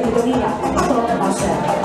Piękne suknie, projektant Elżbiety Dolina, to nasze fantastyczne modele.